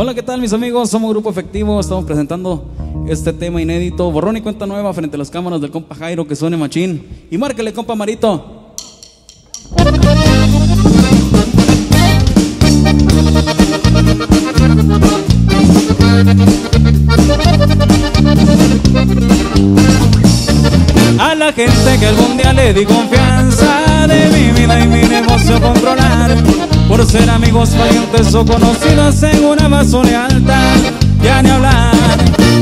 Hola, ¿qué tal mis amigos? Somos Grupo Efectivo, estamos presentando este tema inédito, borrón y cuenta nueva frente a las cámaras del compa Jairo que suene machín. Y márquele, compa Marito. A la gente que algún día le di confianza de mi vida y mi negocio controlar Por ser amigos, valientes o conocidos en una base lealtad Ya ni hablar,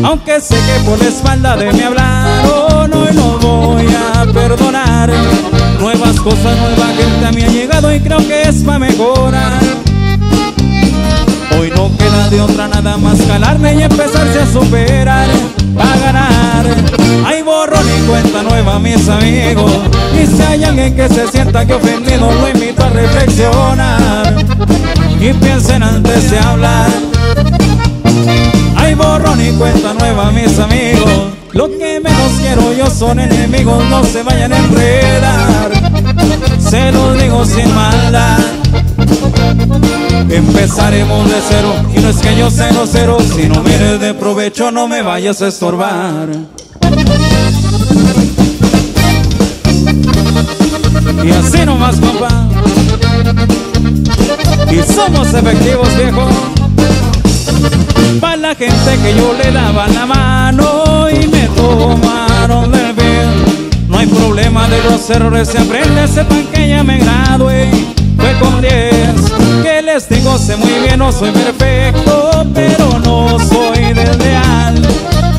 aunque sé que por la espalda de mi hablar Oh, no, y no voy a perdonar. Nuevas cosas, nueva gente a mí ha llegado y creo que es para mejorar. Hoy no queda de otra nada más calarme y empezarse a superar a ganar. Cuenta nueva, mis amigos. Y si hay alguien que se sienta que ofendido, lo invito a reflexionar. Y piensen antes de hablar. Hay borrón y cuenta nueva, mis amigos. Lo que menos quiero yo son enemigos, no se vayan a enredar. Se lo digo sin maldad. Empezaremos de cero y no es que yo sea cero Si no mires de provecho no me vayas a estorbar Y así nomás compa Y somos efectivos viejo Para la gente que yo le daba la mano Y me tomaron del bien No hay problema de los errores se aprende Sepan que ya me gradué Fue con diez que les digo sé muy bien, no soy perfecto, pero no soy desleal.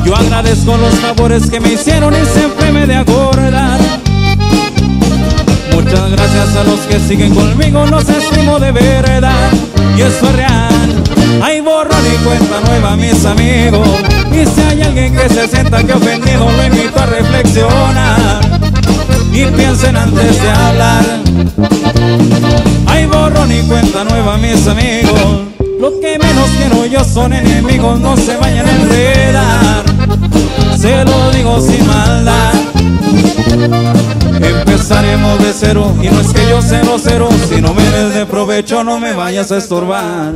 Yo agradezco los favores que me hicieron y siempre me de acordar. A los que siguen conmigo, los estimo de verdad y eso es real. Hay borrón y cuenta nueva, mis amigos. Y si hay alguien que se sienta que ofendido, lo invito a reflexionar y piensen antes de hablar. Hay borrón y cuenta nueva, mis amigos. Lo que menos quiero yo son enemigos, no se vayan a enredar. Se lo digo sin maldad. Empezaremos de cero y no es que yo sea cero. Si no me des de provecho, no me vayas a estorbar.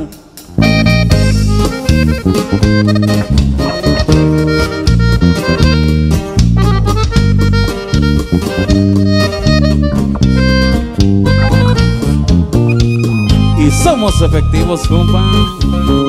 Y somos efectivos, compa.